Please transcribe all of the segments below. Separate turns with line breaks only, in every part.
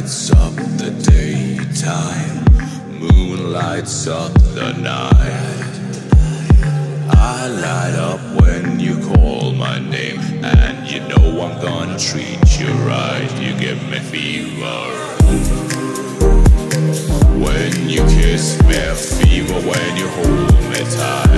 lights up the daytime, moon lights up the night. I light up when you call my name, and you know I'm gonna treat you right. You give me fever. When you kiss me, fever. When you hold me tight,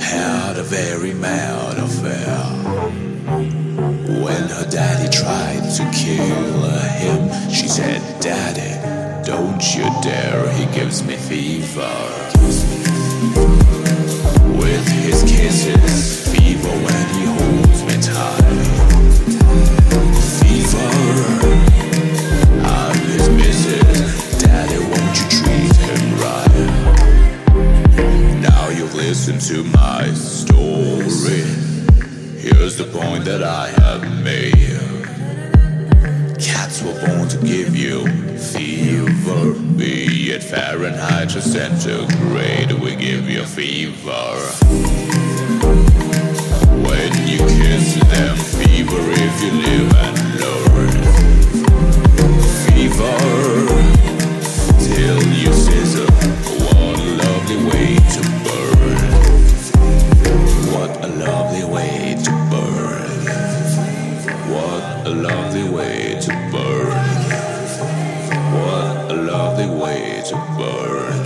Had a very mad affair. When her daddy tried to kill him, she said, Daddy, don't you dare, he gives me fever. To my story. Here's the point that I have made. Cats were born to give you fever. Be it Fahrenheit or centigrade, we give you fever. A lovely way to burn. What a lovely way to burn.